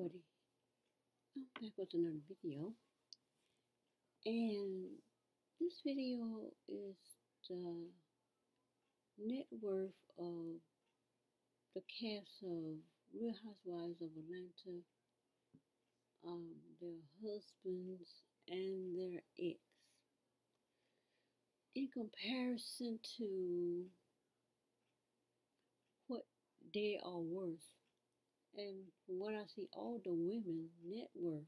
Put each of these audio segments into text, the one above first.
everybody. I'm back with another video. And this video is the net worth of the cast of Real Housewives of Atlanta, um, their husbands, and their ex. In comparison to what they are worth and from what I see, all the women net worth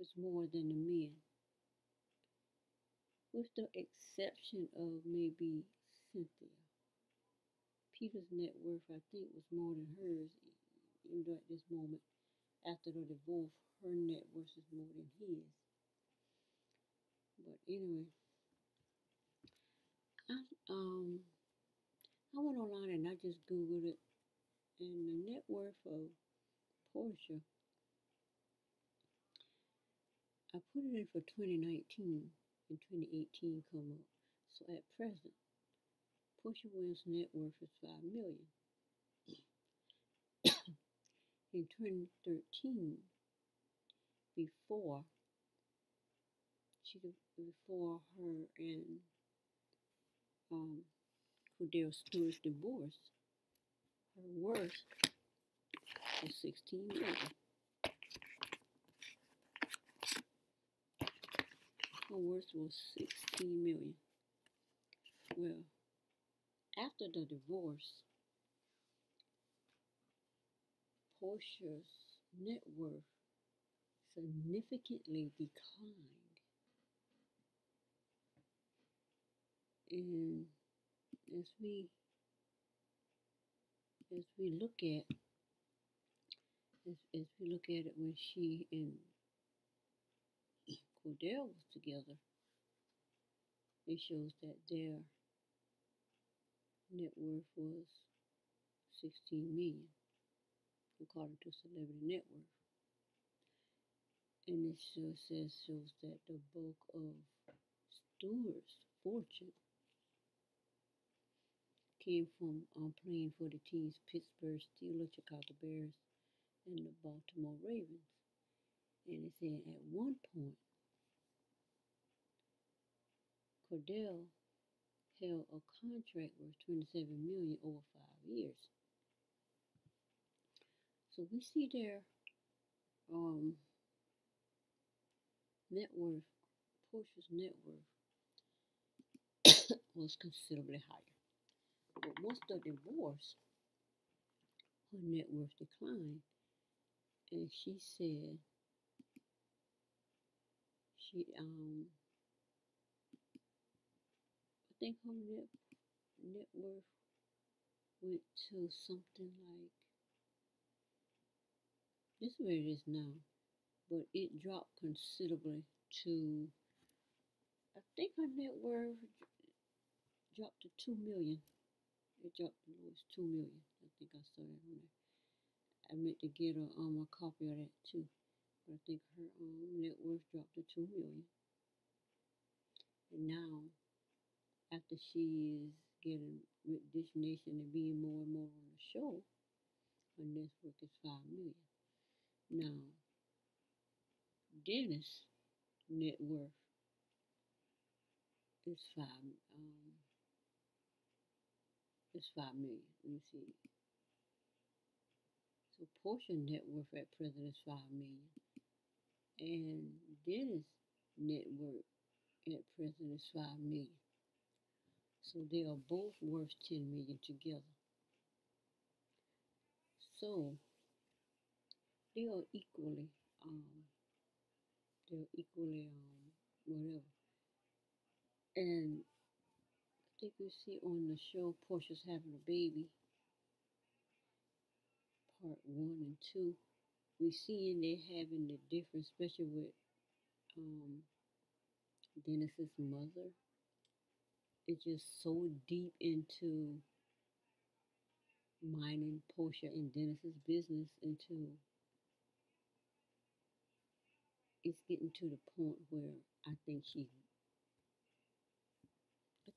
is more than the men. With the exception of maybe Cynthia. Peter's net worth, I think, was more than hers, even though at this moment, after the divorce, her net worth is more than his. But anyway, I um I went online and I just googled it and the net worth of Porsha, I put it in for 2019 and 2018 come up. So at present, Porsha Williams' net worth is five million. in 2013, before she before her and um, Kordell Stewart's divorce, worth was 16 million. Her worth was 16 million. Well, after the divorce, Porsha's net worth significantly declined. And as we as we look at as, as we look at it when she and Kordell was together, it shows that their net worth was 16 million according to Celebrity Net Worth. And it shows, says, shows that the bulk of Stewart's fortune came from um, playing for the teams Pittsburgh Steelers, Chicago Bears, and the Baltimore Ravens. And it said at one point, Kordell held a contract worth 27 million over five years. So we see their um, net worth, Porsha's net worth was considerably higher. Once the divorce, her net worth declined. And she said she um I think her net net worth went to something like this is where it is now, but it dropped considerably to I think her net worth dropped to two million. It dropped the lowest two million. I think I saw that on there. I meant to get a um a copy of that too. But I think her um net worth dropped to two million. And now after she is getting with Dish Nation and being more and more on the show, her net worth is five million. Now Dennis net worth is five um is five million. Let me see. So Porsha net worth at present is five million. And Dennis net worth at present is five million. So they are both worth ten million together. So they are equally um they're equally um whatever. And think we see on the show Porsha's having a baby, part one and two. We seeing they having the difference, especially with um, Dennis's mother. It's just so deep into mining Porsha and Dennis's business into it's getting to the point where I think she's I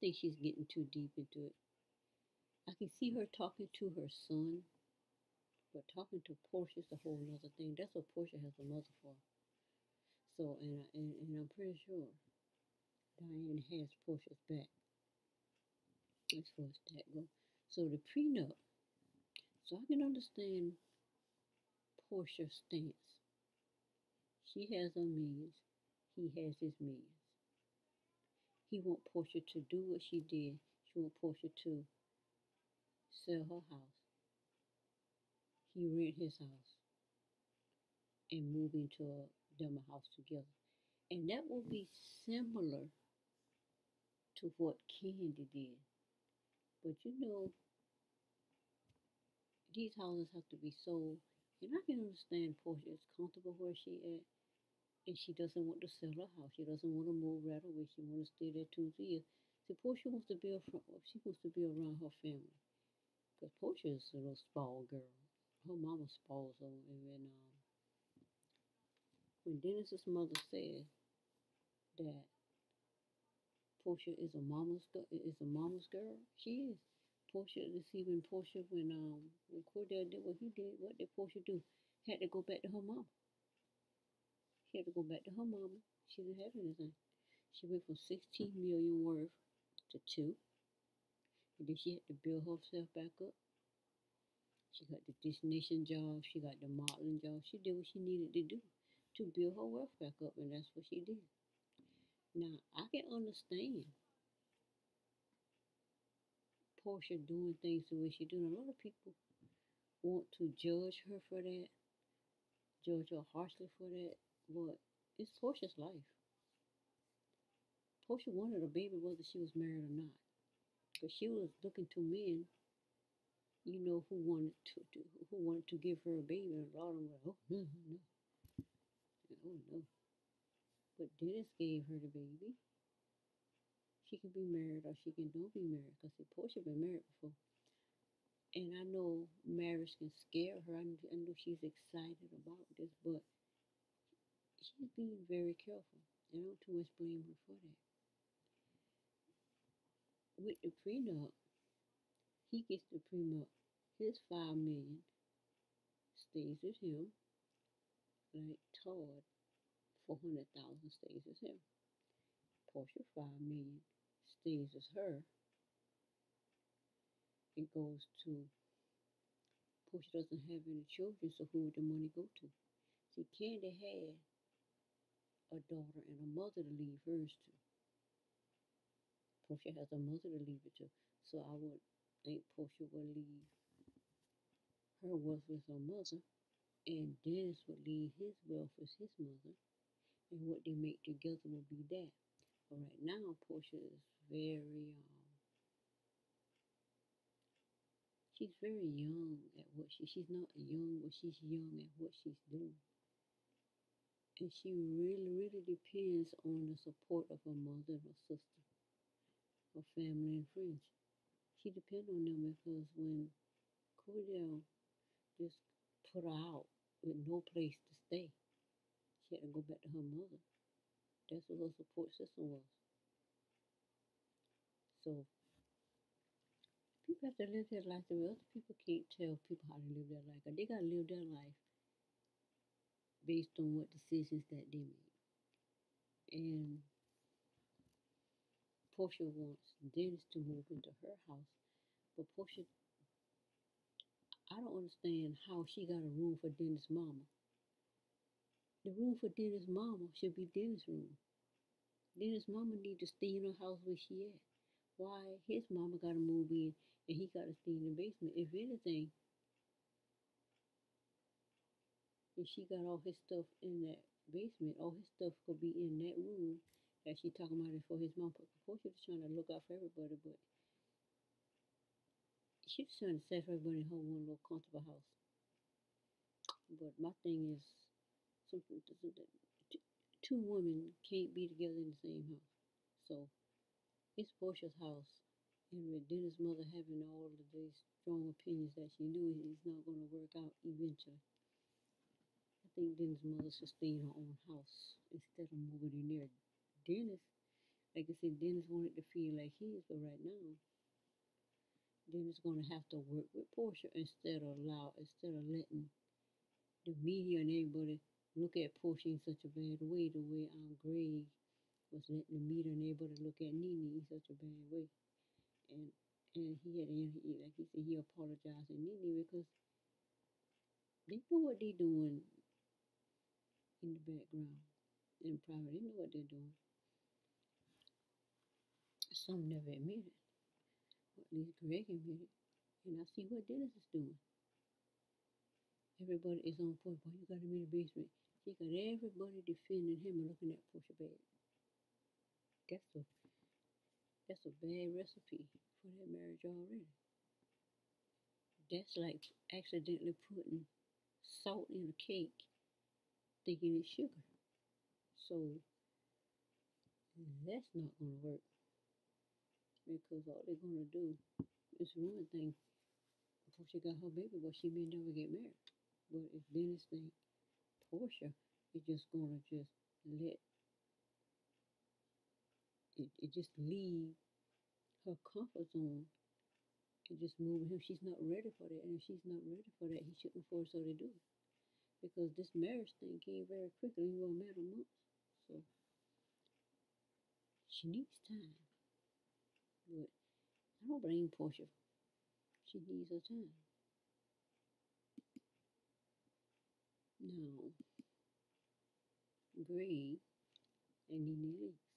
think she's getting too deep into it. I can see her talking to her son But talking to Porsha is a whole other thing. That's what Porsha has a mother for. So, and, and, and I'm pretty sure Diane has Porsha's back as far as that goes. So the prenup, so I can understand Porsha's stance. She has her means, he has his means. He want Porsha to do what she did. She want Porsha to sell her house. He rent his house and move into a, a house together. And that will be similar to what Kandi did. But you know, these houses have to be sold. And I can understand Porsha is comfortable where she at. And she doesn't want to sell her house. She doesn't want to move right away. She wants to stay there two years. See, Porsha wants to be a she wants to be around her family. Because Porsha is a little spoiled girl. Her mama spoils her. And when, um, when Dennis's mother said that Porsha is a mama's girl, is a mama's girl, she is. Porsha deceiving Porsha when um when Kordell did what he did, what did Porsha do? Had to go back to her mama. She had to go back to her mama. She didn't have anything. She went from sixteen million worth to two. And then she had to build herself back up. She got the Dish Nation job, she got the modeling job. She did what she needed to do to build her wealth back up, and that's what she did. Now I can understand Porsha doing things the way she doing. A lot of people want to judge her for that, judge her harshly for that, but it's Porsha's life. Porsha wanted a baby whether she was married or not, because she was looking to men, you know, who wanted to, to who wanted to give her a baby, and a lot of them were, oh no, no, oh no. But Dennis gave her the baby. She can be married or she can don't be married. Because see, Porsha been married before. And I know marriage can scare her. I I know she's excited about this, but she's being very careful. I don't too much blame her for that. With the prenup, he gets the prenup. His five million stays with him. Like Todd, four hundred thousand stays with him. Porsha five million stays with her. It goes to Porsha doesn't have any children, so who would the money go to? See, Kandi had a daughter and a mother to leave hers to. Porsha has a mother to leave it to, so I would think Porsha would leave her wealth with her mother, and Dennis would leave his wealth with his mother, and what they make together will be that. But right now, Porsha is very um, she's very young at what she she's not young, but she's young at what she's doing. And she really, really depends on the support of her mother and her sister, her family and friends. She depends on them because when Kordell just put her out with no place to stay, she had to go back to her mother. That's what her support system was. So people have to live their life the way other people can't tell people how to live their life. They gotta live their life based on what decisions that they make. And Porsha wants Dennis to move into her house, but Porsha, I don't understand how she got a room for Dennis' mama. The room for Dennis' mama should be Dennis' room. Dennis' mama need to stay in her house where she at. Why his mama gotta move in and he gotta stay in the basement? If anything, she got all his stuff in that basement, all his stuff could be in that room that she talking about it for his mom. Porsha was trying to look out for everybody, but she was trying to set everybody in her one little comfortable house. But my thing is, something two women can't be together in the same house. So it's Porsha's house, and with Dennis' mother having all of these strong opinions that she knew it's not going to work out eventually. Think Dennis' mother should stay in her own house instead of moving in there. Dennis, like I said, Dennis wanted to feel like his, but right now, Dennis gonna have to work with Porsha instead of allow instead of letting the media and everybody look at Porsha in such a bad way, the way um Greg was letting the media and everybody look at Nene in such a bad way. And and he had he, like he said he apologized to Nene because they know what they're doing in the background. Private, they know what they're doing. Some never admit it. Or at least Greg it. And I see what Dennis is doing. Everybody is on point. Boy, you got him in the basement. She got everybody defending him and looking at Porsha bad. That's a that's a bad recipe for that marriage already. That's like accidentally putting salt in a cake, thinking it's sugar. So that's not gonna work because all they're gonna do is ruin things. Before she got her baby, but she may never get married. But if Dennis think Porsha is just gonna just let it, it just leave her comfort zone and just move him, she's not ready for that. And if she's not ready for that, he shouldn't force her to do it. Because this marriage thing came very quickly, you were a matter of months. So she needs time. But I don't blame Porsha. She needs her time. Now, Greg and Nene Leakes.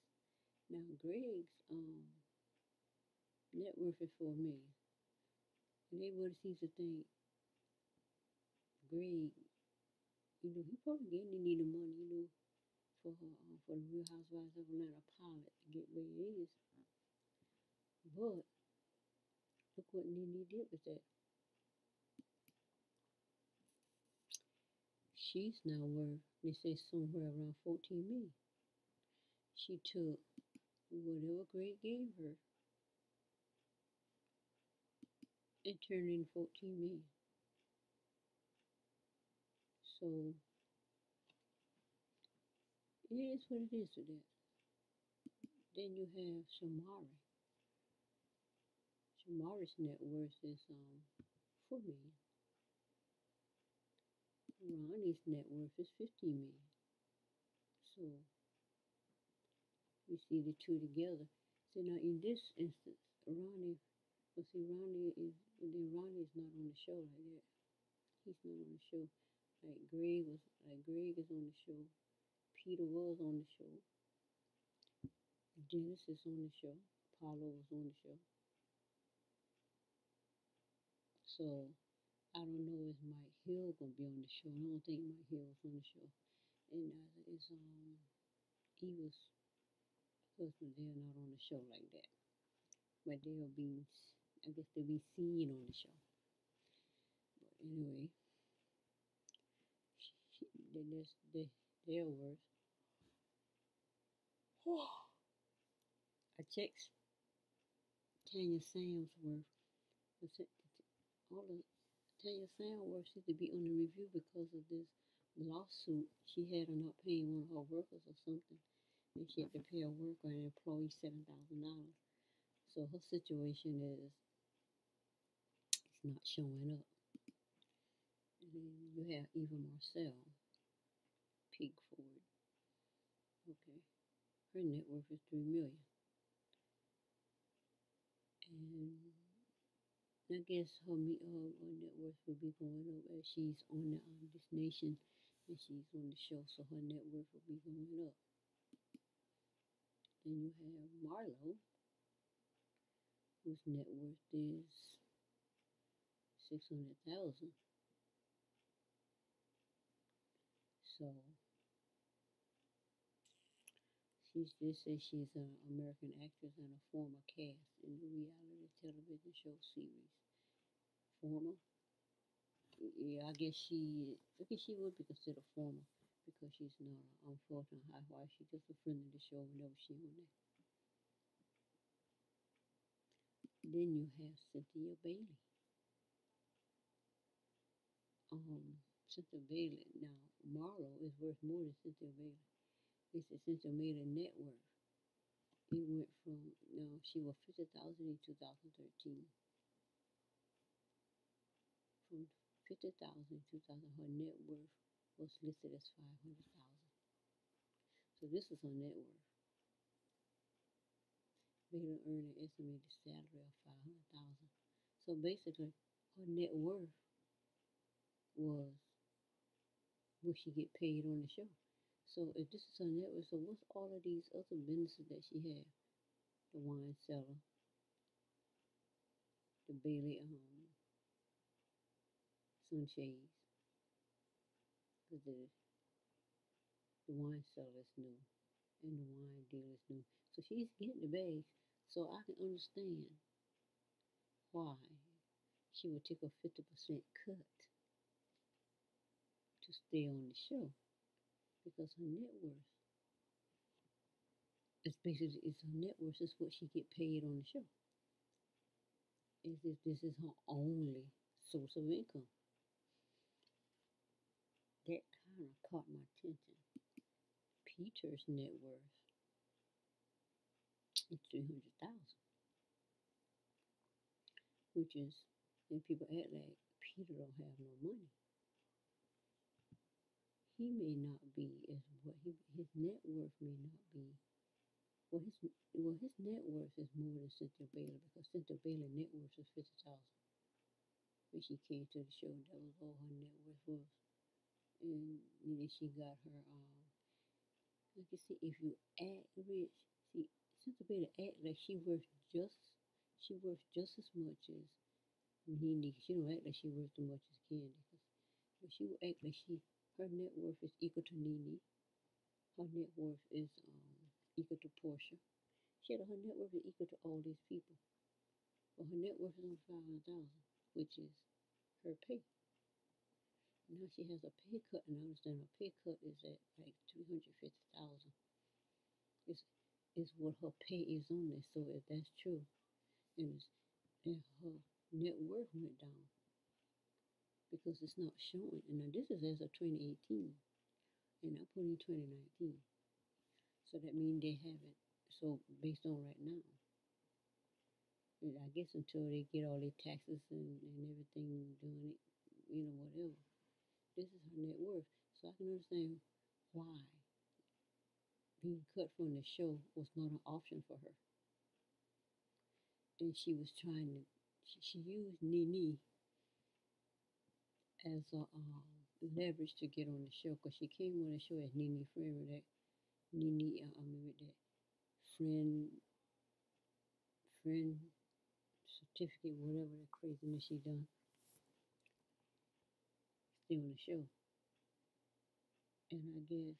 Now, Greg's um, net worth is four million. And everybody seems to think Greg, you know, he probably didn't need the money, you know, for uh, for the Real Housewives of Atlanta pilot to get where it is. But look what Nene did with that. She's now worth, they say somewhere around 14 million. She took whatever Greg gave her and turned in 14 million. So it is what it is with that. Then you have Shamari. Shamari's net worth is um four million. Ronnie's net worth is fifteen million. So we see the two together. So now in this instance, Ronnie, well see Ronnie is, then Ronnie is not on the show like that. He's not on the show. Like Greg was, like Greg is on the show. Peter was on the show. Dennis is on the show. Paulo was on the show. So I don't know if Mike Hill gonna be on the show. I don't think Mike Hill was on the show. And uh, is um Eva's husband, they're not on the show like that. But they'll be I guess they'll be seen on the show. But anyway, she, there's they their worth. I text Tanya Samsworth. I all of Tanya Samsworth seems to be under review because of this lawsuit she had on not paying one of her workers or something. And she had to pay a worker, an employee, seven thousand dollars. So her situation is it's not showing up. And you have Eva Marcel, Pigford. Okay. Her net worth is three million. And I guess her, her, her net worth will be going up as she's on the um, Dish Nation and she's on the show, so her net worth will be going up. Then you have Marlo, whose net worth is six hundred thousand. So she's this says she's an American actress and a former cast in the reality television show series. Former. Yeah, I guess she I guess she would be considered former because she's not a um, full-time housewife. She's just a friend of the show whenever she on there. Then you have Cynthia Bailey. Um, Cynthia Bailey. Now, Marlo is worth more than Cynthia Bailey. It's the Cynthia Bailey net worth. It went from, no, she was 50000 in 2013. from fifty thousand in two thousand. Her net worth was listed as five hundred thousand. So this is her net worth. Bailey earned an estimated salary of five hundred thousand. So basically, her net worth was what she get paid on the show. So if this is her net worth, so what's all of these other businesses that she had? The wine cellar, the Bailey um sunshades, because the the wine cellar is new and the wine deal is new. So she's getting the bag. So I can understand why she would take a fifty percent cut to stay on the show because her net worth is basically it's her net worth is what she get paid on the show. Is if this is her only source of income. That kind of caught my attention. Peter's net worth is three hundred thousand, which is and people act like Peter don't have no money he may not be as what he his net worth may not be well his well his net worth is more than Cynthia Bailey because Cynthia Bailey net worth is fifty thousand. When she came to the show, that was all her net worth was. And then she got her um like you see if you act rich, see Cynthia Bailey act like she worth just she worth just as much as Nene. She don't act like she worth as much as Kandi. But she will act like she her net worth is equal to Nene. Her net worth is um, equal to Porsha. She had her net worth is equal to all these people. But her net worth is only five hundred thousand, which is her pay. Now she has a pay cut, and I understand her pay cut is at like three hundred fifty thousand. Is is what her pay is on this. So if that's true, and, it's, and her net worth went down, because it's not showing. And now this is as of 2018, and I put in 2019. So that means they haven't. So based on right now, I guess until they get all their taxes and, and everything doing it, you know, whatever. This is her net worth. So I can understand why being cut from the show was not an option for her. And she was trying to, she, she used Nene as a um, leverage to get on the show because she came on the show as Nene Friend with that Nene, uh, I mean with that friend, friend certificate, whatever the craziness she done. Stay on the show. And I guess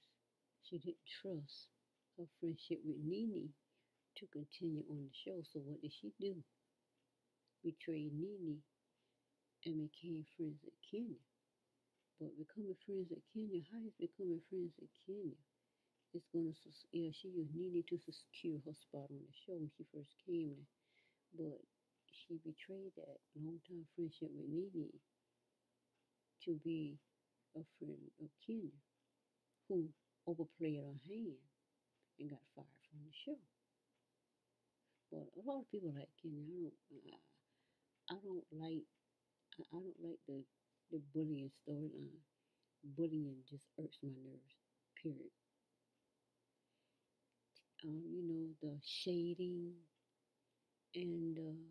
she didn't trust her friendship with Nene to continue on the show. So what did she do? betray Nene and became friends with Kenya. But becoming friends with Kenya, how is becoming friends with Kenya? It's gonna, yeah, she was needing to secure her spot on the show when she first came there. But she betrayed that long-time friendship with Nene to be a friend of Kenya, who overplayed her hand and got fired from the show. But a lot of people like Kenya. I don't, I don't like I, I don't like the the bullying storyline. Bullying just irks my nerves. Period. Um, you know the shading and uh,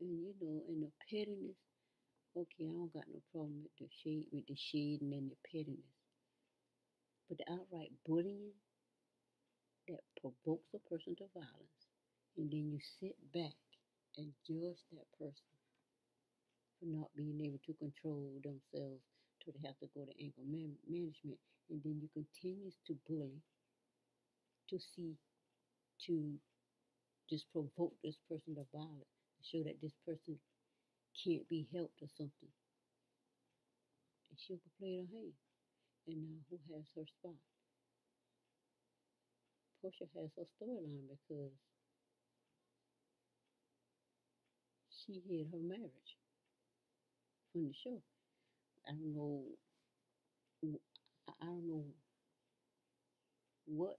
and you know and the pettiness. Okay, I don't got no problem with the shade with the shading and the pettiness. But the outright bullying that provokes a person to violence, and then you sit back and judge that person for not being able to control themselves they have to go to anger man- management. And then you continue to bully to see, to just provoke this person to violence, to show that this person can't be helped or something. And she'll play her hand. And now who has her spot? Portia has her storyline because she hid her marriage from the show. I don't know. I don't know what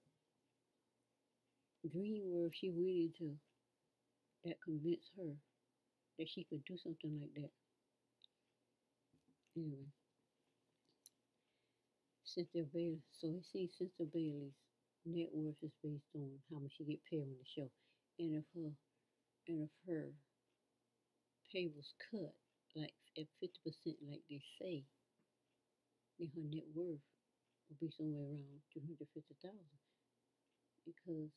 dream world she went into that convinced her that she could do something like that. anyway, Cynthia Bailey. So he sees Cynthia Bailey's net worth is based on how much she get paid on the show, and if her and if her pay was cut like at fifty percent, like they say, then her net worth will be somewhere around two hundred fifty thousand. Because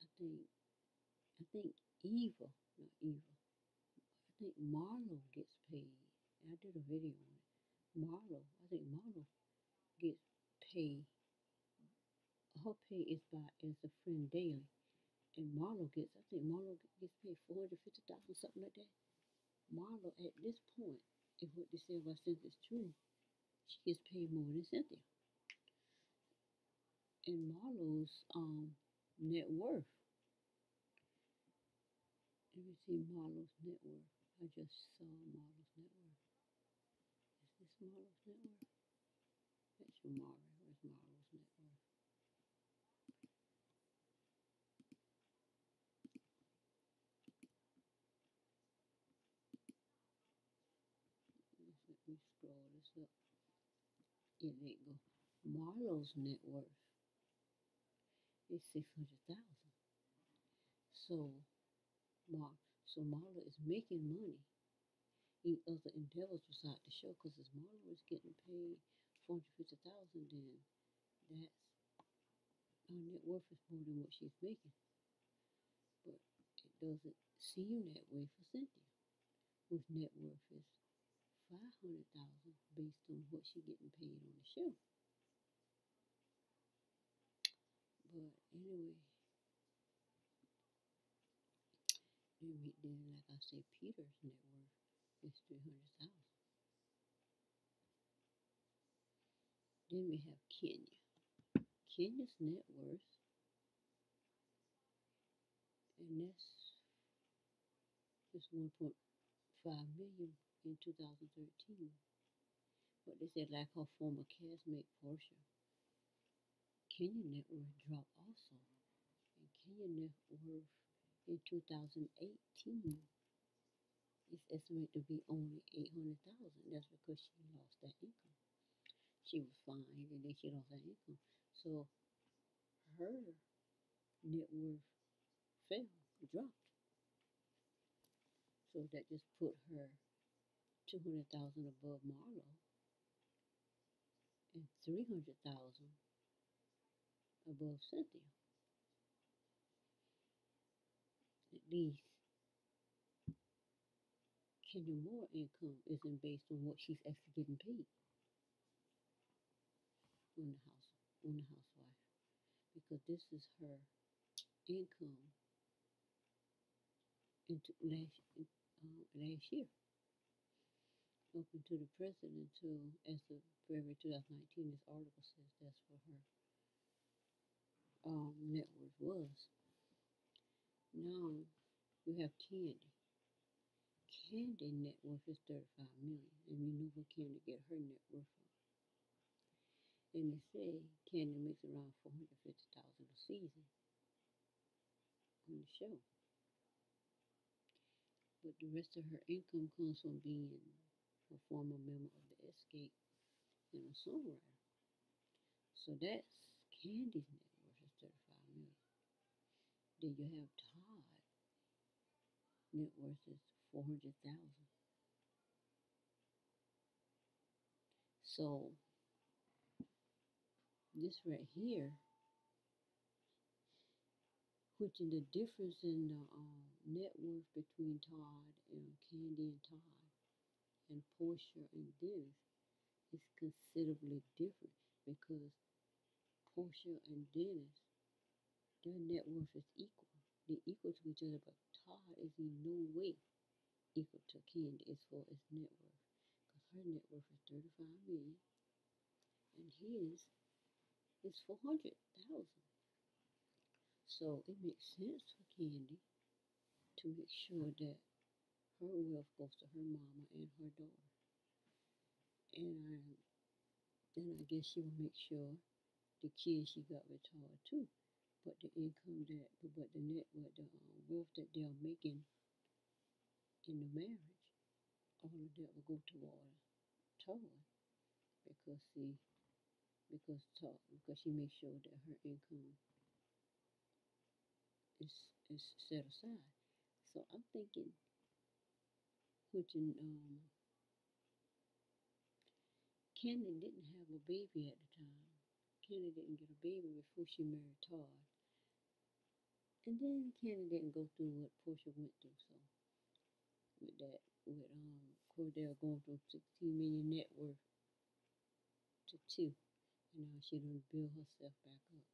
I think I think Eva, not Eva, I think Marlo gets paid. I did a video on it. Marlo, I think Marlo gets paid. Her pay is by as a friend daily, and Marlo gets. I think Marlo gets paid four hundred fifty thousand, something like that. Marlo, at this point, if what they say about Cynthia is true, she gets paid more than Cynthia. And Marlo's um net worth. Let me see Marlo's net worth. I just saw Marlo's net worth. Is this Marlo's net worth? That's your Mara. Where's Marlo's net worth? Let's Let me scroll this up. There you go. Marlo's net worth is six hundred thousand. So Mar so Marlo is making money in other endeavors besides the show because if Marlo is getting paid four hundred fifty thousand then that's her net worth is more than what she's making. But it doesn't seem that way for Cynthia, whose net worth is five hundred thousand based on what she's getting paid on the show. But anyway, then then like I said, Peter's net worth is three hundred thousand. Then we have Kenya. Kenya's net worth, and that's just one point five million in two thousand thirteen. But they said like her former castmate Porsha, Kenya net worth dropped also. And Kenya net worth in 2018 is estimated to be only 800,000. That's because she lost that income. She was fine and then she lost that income. So her net worth fell, dropped. So that just put her 200,000 above Marlo and 300,000 above Cynthia. At least Kenya Moore income isn't based on what she's actually getting paid on the house on the housewife because this is her income into last uh, last year up to the president until as of February 2019 this article says that's what her um, net worth was. Now you have Kandi. Kandi net worth is 35 million, and we know where Kandi get her net worth from. And they say Kandi makes around 450,000 a season on the show. But the rest of her income comes from being a former member of the Xscape and a songwriter. So that's Kandi's net worth is 35 million. Then you have Todd. Net worth is 400,000. So this right here, which in the difference in the um, net worth between Todd and Kandi and Todd and Porsha and Dennis is considerably different because Porsha and Dennis, their net worth is equal. They're equal to each other, but Todd is in no way equal to Kandi as far as net worth. Because her net worth is 35 million and his is 400,000. So it makes sense for Candy to make sure that her wealth goes to her mama and her daughter. And um, then I guess she will make sure the kids she got retired too. But the income that, but the net, but the um, wealth that they're making in the marriage, all of that will go toward toy because see because talk because she makes sure that her income is is set aside. So I'm thinking putting um Kandi didn't have a baby at the time. Kandi didn't get a baby before she married Todd. And then Kandi didn't go through what Porsha went through, so with that with um Kordell going from sixteen million net worth to two. And now she done build herself back up.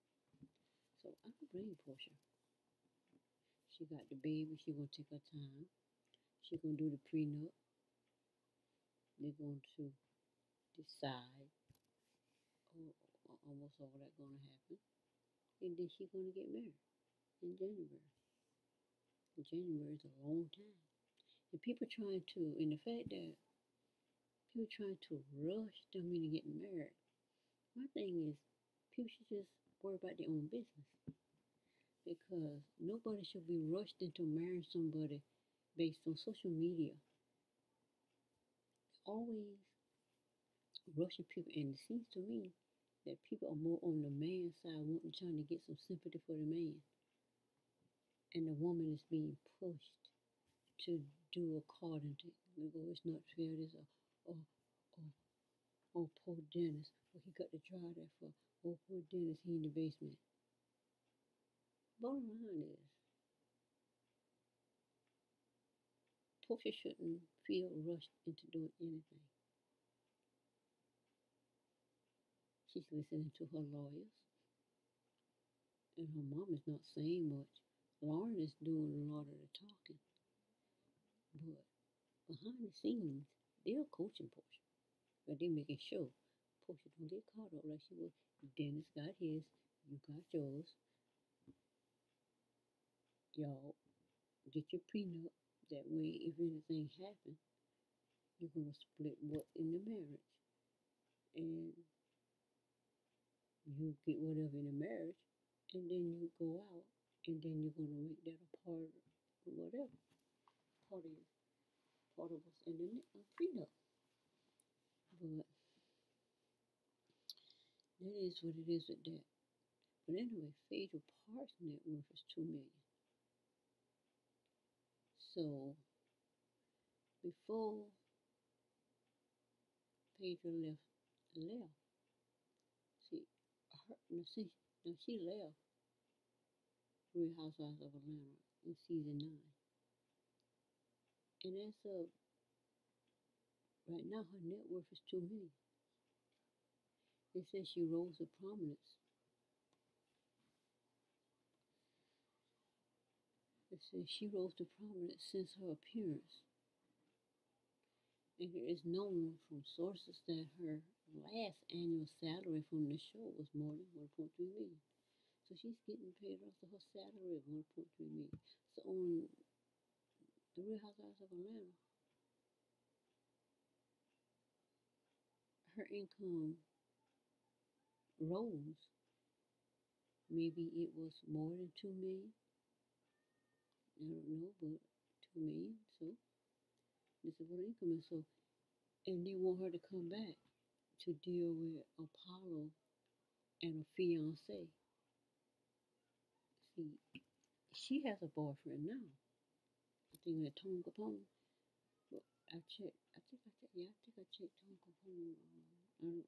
So I don't blame Porsha. She got the baby, she gonna take her time. She gonna do the prenup. They're going to decide oh, oh, oh almost all that gonna happen. And then she's gonna get married in January. January is a long time. And people trying to and the fact that people trying to rush them into getting married. My thing is people should just worry about their own business. Because nobody should be rushed into marrying somebody based on social media. Always rushing people, and it seems to me that people are more on the man's side, wanting trying to get some sympathy for the man, and the woman is being pushed to do according to. Oh, it's not fair. This, oh, oh, oh, oh, poor Dennis. Well, he got to try that for? Oh, poor Dennis. He in the basement. Bottom line is, Porsha shouldn't feel rushed into doing anything. She's listening to her lawyers. And her mom is not saying much. Lauren is doing a lot of the talking. But behind the scenes, they're coaching Porsha. But they're making sure Porsha don't get caught up like she was. Dennis got his, you got yours. Y'all get your prenup. That way, if anything happens, you're gonna split what in the marriage. And you get whatever in a marriage, and then you go out, and then you're gonna make that a part of whatever, part of part of what's in the uh, prenup. But that is what it is with that. But anyway, Phaedra Parks' net worth is two million. So before Phaedra left left her, no, she, no, she left Real Housewives of Atlanta in season nine. And as of right now, her net worth is two million. It says she rose to prominence. It she rose to prominence since her appearance. And it is known from sources that her last annual salary from the show was more than 1.3 million. So she's getting paid off of her salary of 1.3 million. So on the Real Housewives of Atlanta, her income rose. Maybe it was more than two million. I don't know, but two million. So this is what income is. So, and they want her to come back to deal with Apollo and a fiance. See, she has a boyfriend now. I think that Tone Capone. But I checked. I think I checked. Yeah, I think I checked Tone Capone. Um, I don't.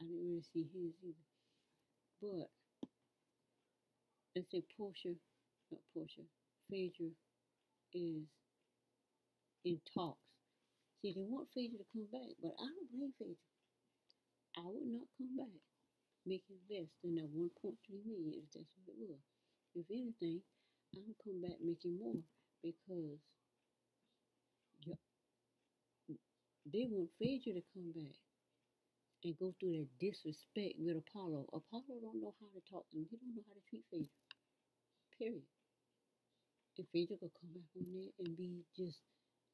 I didn't really see his either. But let's say Porsha, not Porsha, Phaedra is in talks. See, they want Phaedra to come back, but I don't blame Phaedra. I would not come back making less than that 1.3 million if that's what it was. If anything, I would come back making more because they want Phaedra to come back and go through that disrespect with Apollo. Apollo don't know how to talk to him. He don't know how to treat Phaedra. Period. If Phaedra could come back on there and be just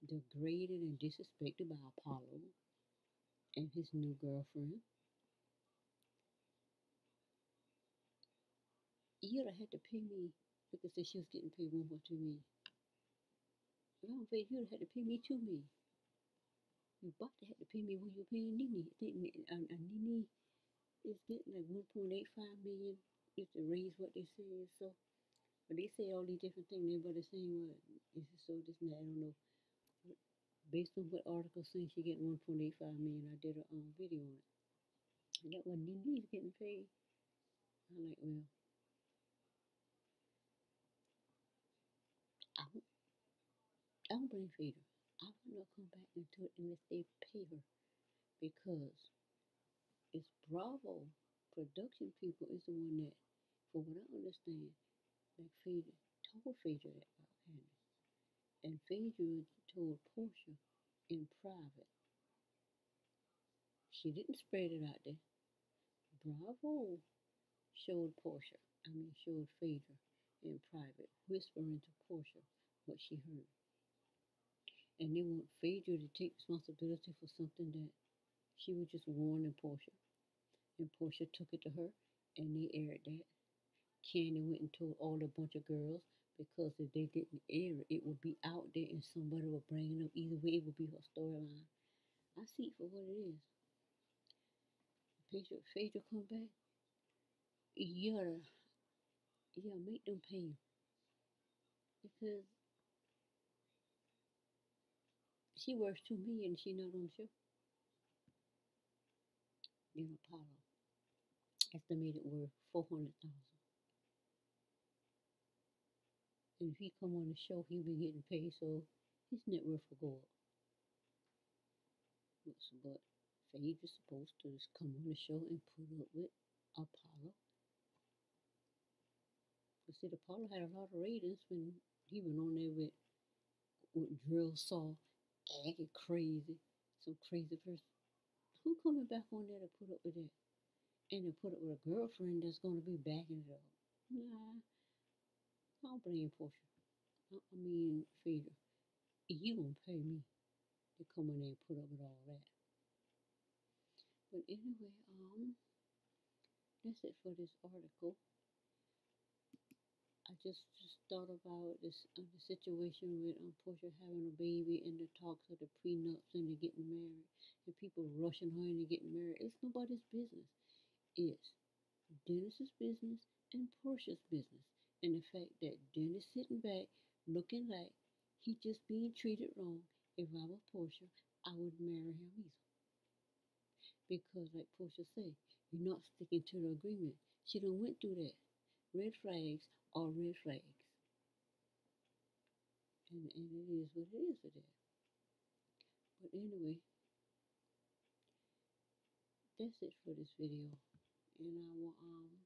degraded and disrespected by Apollo and his new girlfriend. You'd have had to pay me because she was getting paid one more to me. I'm paid, you'd had to pay me two me. You about to have to pay me when you're paying Nene. I think uh, uh, Nene is getting like 1.85 million if they raise what they say. So, but they say all these different things. Everybody saying what is it so this and that. I don't know. Based on what article saying she getting 1.85 million, I did a um, video on it. And that what Nene's getting paid. I'm like, well, I don't, I don't blame Phaedra. I will not come back into it unless they pay her because it's Bravo production people is the one that, for what I understand, Fader told Phaedra about Candace. And Phaedra told Porsha in private. She didn't spread it out there. Bravo showed Porsha, I mean showed Phaedra in private, whispering to Porsha what she heard. And they want Phaedra to take responsibility for something that she was just warning Porsha. And Porsha took it to her and they aired that. Kandi went and told all the bunch of girls because if they didn't air it, it would be out there and somebody would bring it up. Either way, it would be her storyline. I see it for what it is. Phaedra, Phaedra come back, yeah, yeah, make them pay. Because she worth two million, she not on the show. Then Apollo estimated worth four hundred thousand. And if he come on the show, he'll be getting paid, so his net worth will go up. But, but Phaedra's supposed to just come on the show and put up with Apollo. But see, Apollo had a lot of ratings when he went on there with, with Drill Saw, acting crazy, some crazy person. Who coming back on there to put up with that? And to put up with a girlfriend that's going to be backing it up? Nah, I don't blame Porsha. I, mean, Phaedra. You don't pay me to come in there and put up with all that. But anyway, um, that's it for this article. I just just thought about this uh, the situation with um, Porsha having a baby and the talks of the prenups and the getting married and people rushing her into getting married. It's nobody's business. It's Dennis's business and Porsha's business. And the fact that Dennis sitting back looking like he just being treated wrong. If I was Porsha, I wouldn't marry him either. Because like Porsha said, you're not sticking to the agreement. She done went through that. Red flags are red flags. And, and it is what it is today. But anyway, that's it for this video. And I will um